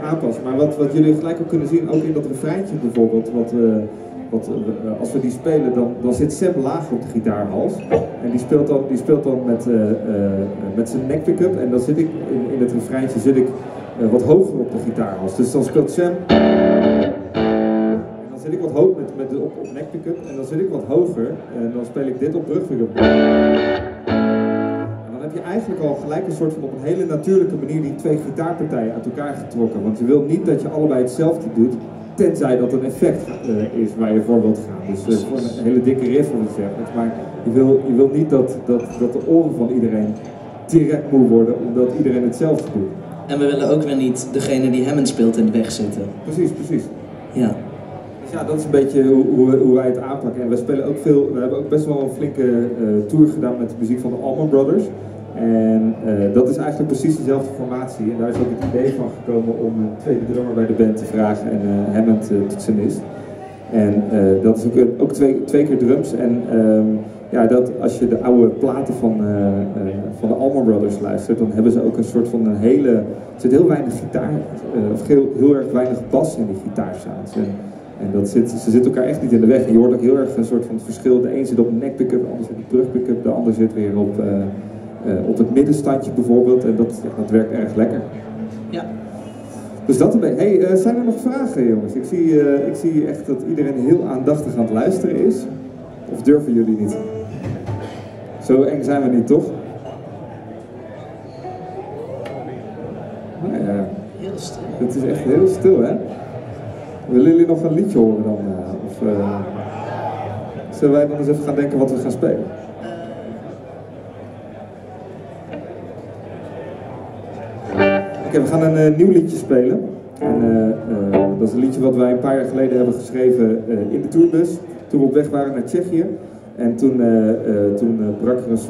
aanpassen. Maar wat, wat jullie gelijk ook kunnen zien, ook in dat refreintje bijvoorbeeld, wat, uh, wat, uh, als we die spelen, dan, dan zit Sam laag op de gitaarhals. En die speelt dan, die speelt dan met, met zijn neck pick-up. En dan zit ik in, in het refreintje zit ik wat hoger op de gitaarhals. Dus dan speelt Sam. En dan zit ik wat hoog met, met de, op, op neck pick-up. En dan zit ik wat hoger. En dan speel ik dit op rug eigenlijk al gelijk een soort van op een hele natuurlijke manier die twee gitaarpartijen uit elkaar getrokken. Want je wil niet dat je allebei hetzelfde doet, tenzij dat een effect uh, is waar je voor wilt gaan. Dus uh, voor een hele dikke riff of iets dergelijks. Maar je wil, je wil niet dat, dat, dat de oren van iedereen direct moe worden, omdat iedereen hetzelfde doet. En we willen ook weer niet degene die Hammond speelt in de weg zitten. Precies, precies. Ja. Ja, dat is een beetje hoe, hoe, hoe, wij het aanpakken. En we spelen ook veel, we hebben ook best wel een flinke uh, tour gedaan met de muziek van de Allman Brothers. En uh, dat is eigenlijk precies dezelfde formatie. En daar is ook het idee van gekomen om een tweede drummer bij de band te vragen en uh, Hammond uh, toetsenist. En dat is ook, ook twee, twee keer drums. En um, ja, dat, als je de oude platen van, van de Allman Brothers luistert, dan hebben ze ook een soort van een hele. Er zit heel weinig gitaar, of heel, heel erg weinig bas in die gitaarsounds. En, dat zit, ze zitten elkaar echt niet in de weg. En je hoort ook heel erg een soort van het verschil. De een zit op een neck pick-up, de ander zit op terug pick-up, de ander zit weer op. Uh, op het middenstandje bijvoorbeeld. En dat, dat werkt erg lekker. Ja. Dus dat erbij. Hey, uh, zijn er nog vragen jongens? Ik zie, ik zie echt dat iedereen heel aandachtig aan het luisteren is. Of durven jullie niet? Zo eng zijn we niet, toch? Nou ja. Heel stil. Het is echt heel stil, hè? Willen jullie nog een liedje horen dan? Of zullen wij dan eens even gaan denken wat we gaan spelen? Oké, we gaan een uh, nieuw liedje spelen. En, dat is een liedje wat wij een paar jaar geleden hebben geschreven in de tourbus. Toen we op weg waren naar Tsjechië. En toen, toen brak er een